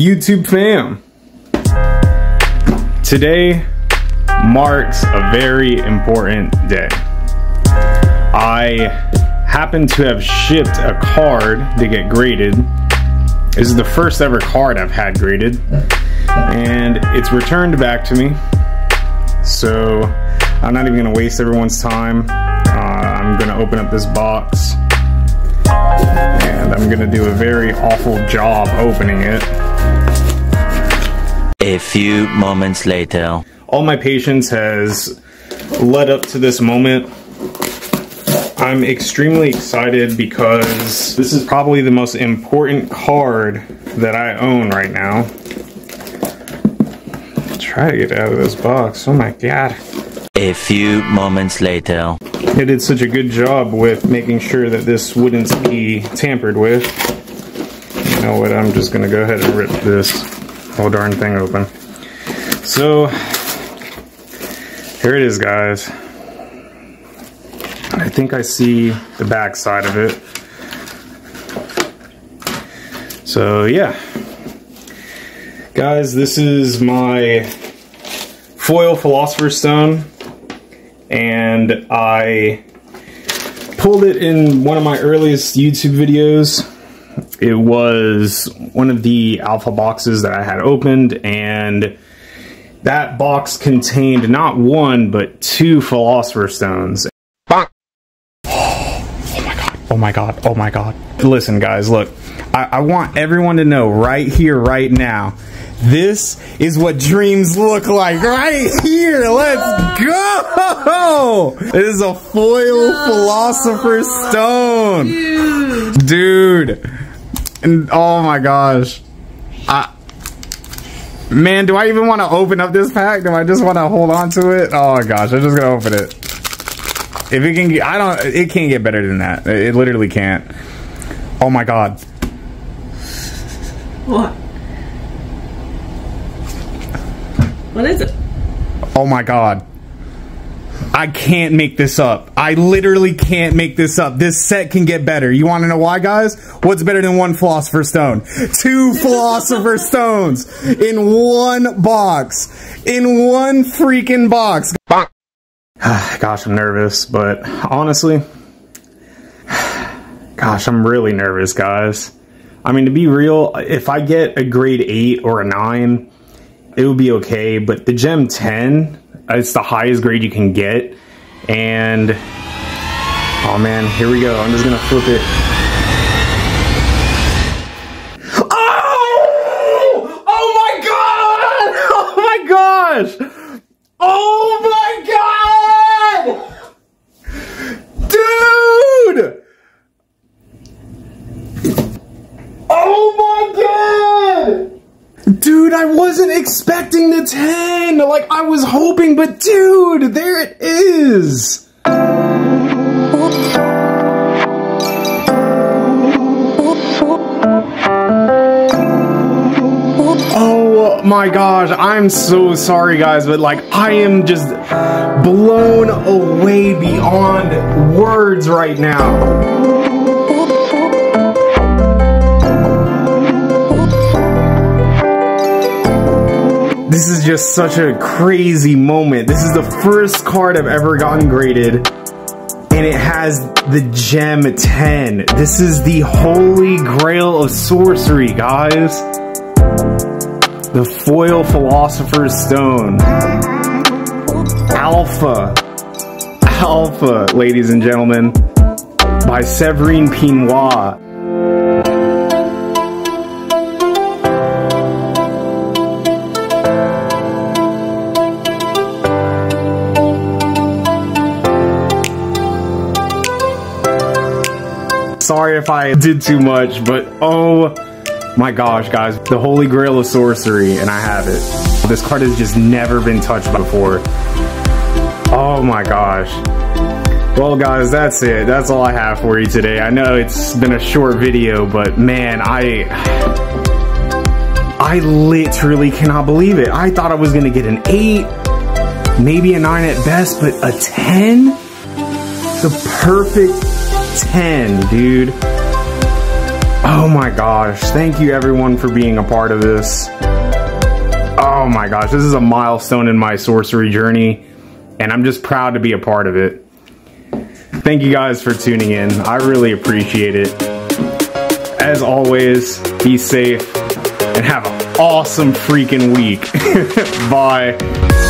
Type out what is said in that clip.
YouTube fam? Today marks a very important day. I happen to have shipped a card to get graded. This is the first ever card I've had graded, and it's returned back to me. So I'm not even gonna waste everyone's time. Uh, I'm gonna open up this box and I'm gonna do a very awful job opening it. A few moments later. All my patience has led up to this moment. I'm extremely excited because this is probably the most important card that I own right now. Try to get out of this box. Oh my god. A few moments later. It did such a good job with making sure that this wouldn't be tampered with. You know what, I'm just gonna go ahead and rip this whole darn thing open. So, here it is, guys. I think I see the back side of it. So, yeah. Guys, this is my foil Philosopher's Stone. And I pulled it in one of my earliest YouTube videos it was one of the alpha boxes that I had opened, and that box contained not one, but two Philosopher Stones. Oh my god, oh my god, oh my god. Listen, guys, look, I, I want everyone to know right here, right now. This is what dreams look like right here. Let's go. This is a foil philosopher's stone. Dude. And oh my gosh. I, man, do I even want to open up this pack? Do I just want to hold on to it? Oh my gosh, I'm just gonna open it. If it can get, I don't, it can't get better than that. It literally can't. Oh my god. What? What is it? Oh my god. I can't make this up. I literally can't make this up. This set can get better. You want to know why, guys? What's better than one Philosopher Stone? Two Philosopher Stones in one box. In one freaking box. Gosh, I'm nervous, but honestly, gosh, I'm really nervous, guys. I mean, to be real, if I get a grade 8 or a 9, it would be okay, but the Gem 10, it's the highest grade you can get. And, oh man, here we go. I'm just gonna flip it. Oh! Oh my god! Oh my gosh! Oh my god! Dude! Oh my god! Dude, I wasn't expecting the 10. Like, I was hoping, but dude, there it is. Oh my gosh, I'm so sorry guys, but like I am just blown away beyond words right now. This is just such a crazy moment. This is the first card I've ever gotten graded and it has the gem 10. This is the holy grail of sorcery, guys. The foil philosopher's stone. Alpha. Alpha, ladies and gentlemen. By Severine Pineaux. Sorry if I did too much, but oh my gosh, guys, the holy grail of sorcery, and I have it. This card has just never been touched before. Oh my gosh. Well, guys, that's it. That's all I have for you today. I know it's been a short video, but man, I... I literally cannot believe it. I thought I was going to get an 8, maybe a 9 at best, but a 10? The perfect 10, dude. Oh my gosh. Thank you everyone for being a part of this. Oh my gosh. This is a milestone in my sorcery journey. And I'm just proud to be a part of it. Thank you guys for tuning in. I really appreciate it. As always, be safe and have an awesome freaking week. Bye.